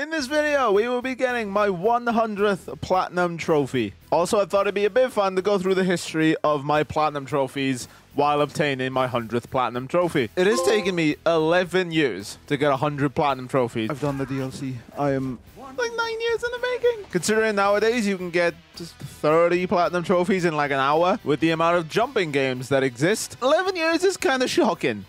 In this video, we will be getting my 100th Platinum Trophy. Also, I thought it'd be a bit fun to go through the history of my Platinum Trophies while obtaining my 100th Platinum Trophy. It has taken me 11 years to get 100 Platinum Trophies. I've done the DLC. I am like nine years in the making. Considering nowadays you can get just 30 Platinum Trophies in like an hour with the amount of jumping games that exist. 11 years is kind of shocking.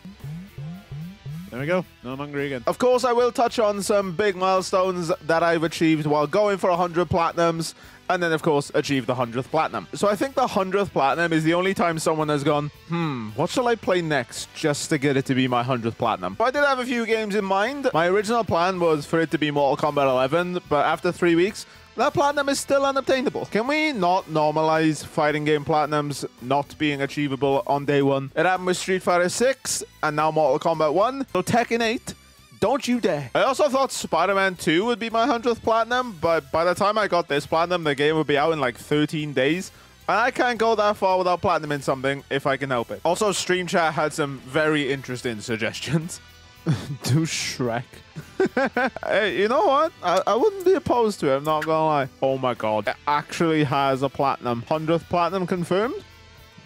There we go. No, I'm hungry again. Of course, I will touch on some big milestones that I've achieved while going for 100 platinums, and then, of course, achieve the 100th platinum. So I think the 100th platinum is the only time someone has gone, hmm, what shall I play next just to get it to be my 100th platinum? I did have a few games in mind. My original plan was for it to be Mortal Kombat 11, but after three weeks, that platinum is still unobtainable. Can we not normalize fighting game platinums not being achievable on day one? It happened with Street Fighter 6 and now Mortal Kombat 1. So Tekken 8, don't you dare. I also thought Spider-Man 2 would be my 100th platinum, but by the time I got this platinum, the game would be out in like 13 days. And I can't go that far without platinum in something if I can help it. Also, Stream Chat had some very interesting suggestions. Do Shrek. hey, you know what? I, I wouldn't be opposed to it, I'm not gonna lie. Oh my god. It actually has a platinum. 100th platinum confirmed?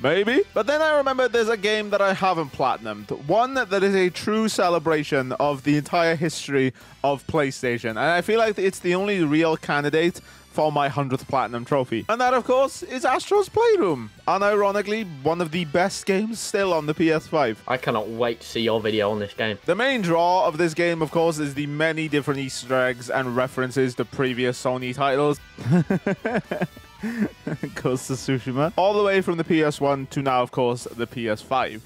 Maybe. But then I remember there's a game that I haven't platinumed. One that is a true celebration of the entire history of PlayStation. And I feel like it's the only real candidate for my 100th Platinum Trophy. And that, of course, is Astro's Playroom. Unironically, one of the best games still on the PS5. I cannot wait to see your video on this game. The main draw of this game, of course, is the many different Easter eggs and references to previous Sony titles. Ghost of Tsushima. All the way from the PS1 to now, of course, the PS5.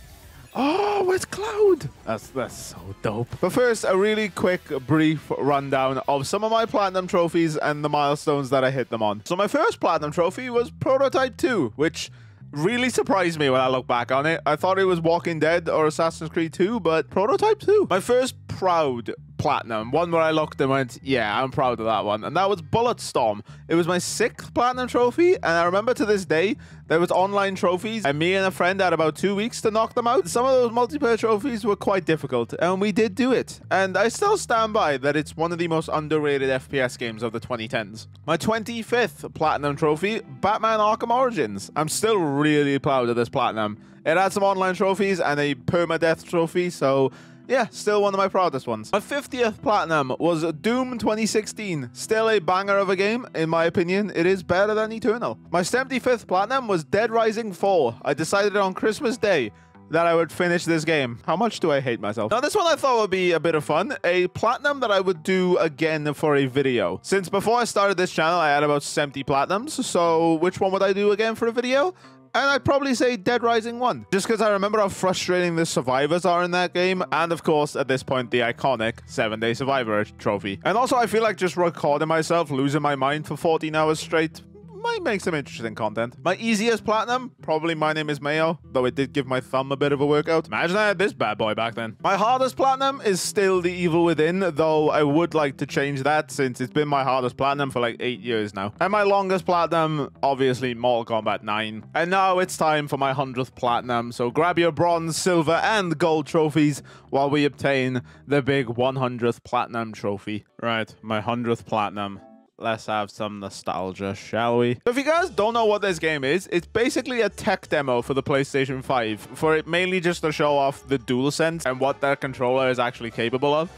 Oh, it's Cloud? That's that's so dope. But first, a really quick, brief rundown of some of my platinum trophies and the milestones that I hit them on. So my first platinum trophy was Prototype 2, which really surprised me when I look back on it. I thought it was Walking Dead or Assassin's Creed 2, but Prototype 2. My first proud platinum, one where I looked and went, yeah, I'm proud of that one. And that was Bulletstorm. It was my sixth platinum trophy, and I remember to this day, there was online trophies, and me and a friend had about two weeks to knock them out. Some of those multiplayer trophies were quite difficult, and we did do it. And I still stand by that it's one of the most underrated FPS games of the 2010s. My 25th platinum trophy, Batman Arkham Origins. I'm still really proud of this platinum. It had some online trophies and a permadeath trophy, so yeah, still one of my proudest ones. My 50th platinum was Doom 2016. Still a banger of a game, in my opinion. It is better than Eternal. My 75th platinum was Dead Rising 4. I decided on Christmas Day that I would finish this game. How much do I hate myself? Now, this one I thought would be a bit of fun. A platinum that I would do again for a video. Since before I started this channel, I had about 70 platinums. So which one would I do again for a video? And I'd probably say Dead Rising 1. Just because I remember how frustrating the survivors are in that game. And of course, at this point, the iconic 7-Day Survivor trophy. And also, I feel like just recording myself losing my mind for 14 hours straight might make some interesting content. My easiest platinum, probably My Name is Mayo, though it did give my thumb a bit of a workout. Imagine I had this bad boy back then. My hardest platinum is still The Evil Within, though I would like to change that since it's been my hardest platinum for like eight years now. And my longest platinum, obviously Mortal Kombat 9. And now it's time for my 100th platinum, so grab your bronze, silver, and gold trophies while we obtain the big 100th platinum trophy. Right, my 100th platinum let's have some nostalgia, shall we? So if you guys don't know what this game is, it's basically a tech demo for the PlayStation 5, for it mainly just to show off the DualSense and what that controller is actually capable of.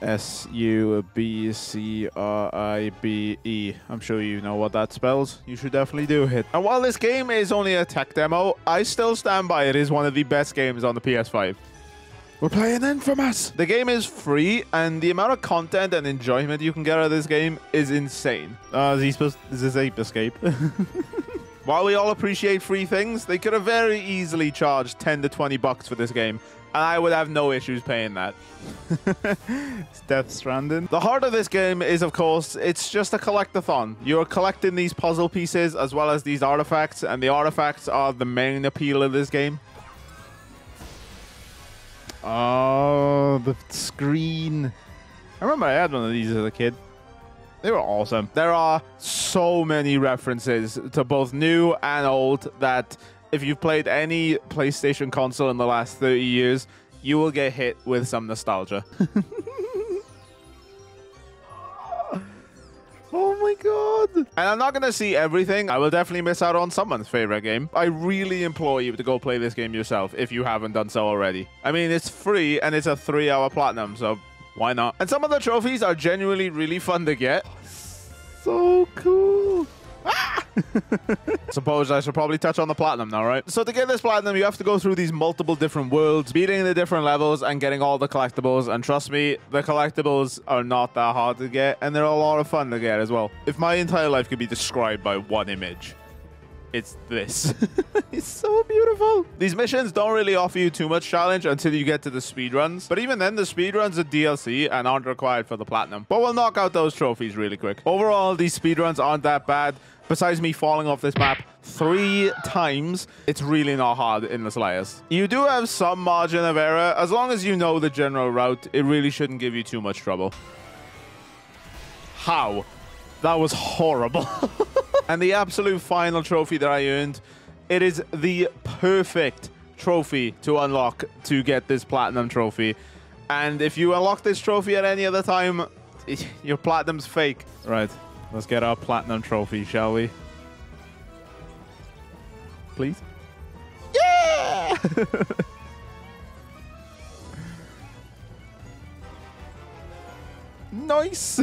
S-U-B-C-R-I-B-E. I'm sure you know what that spells. You should definitely do it. And while this game is only a tech demo, I still stand by it is one of the best games on the PS5. We're playing Infamous. The game is free, and the amount of content and enjoyment you can get out of this game is insane. Uh, is he supposed? Is this ape escape? While we all appreciate free things, they could have very easily charged 10 to 20 bucks for this game, and I would have no issues paying that. it's Death Stranding. The heart of this game is, of course, it's just a collectathon. You're collecting these puzzle pieces as well as these artifacts, and the artifacts are the main appeal of this game. Oh, the screen. I remember I had one of these as a kid. They were awesome. There are so many references to both new and old that if you've played any PlayStation console in the last 30 years, you will get hit with some nostalgia. Oh god. And I'm not going to see everything. I will definitely miss out on someone's favorite game. I really implore you to go play this game yourself if you haven't done so already. I mean, it's free and it's a three hour platinum, so why not? And some of the trophies are genuinely really fun to get. So cool. Suppose I should probably touch on the platinum now, right? So to get this platinum, you have to go through these multiple different worlds, beating the different levels and getting all the collectibles. And trust me, the collectibles are not that hard to get, and they're a lot of fun to get as well. If my entire life could be described by one image, it's this. it's so beautiful. These missions don't really offer you too much challenge until you get to the speedruns. But even then, the speedruns are DLC and aren't required for the platinum. But we'll knock out those trophies really quick. Overall, these speedruns aren't that bad. Besides me falling off this map three times, it's really not hard in the slightest. You do have some margin of error. As long as you know the general route, it really shouldn't give you too much trouble. How? That was horrible. and the absolute final trophy that I earned, it is the perfect trophy to unlock to get this platinum trophy. And if you unlock this trophy at any other time, your platinum's fake. Right. Let's get our platinum trophy, shall we? Please? Yeah! nice!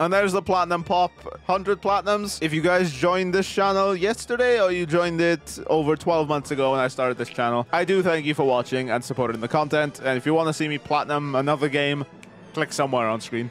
And there's the Platinum Pop 100 Platinums. If you guys joined this channel yesterday or you joined it over 12 months ago when I started this channel, I do thank you for watching and supporting the content. And if you want to see me Platinum another game, click somewhere on screen.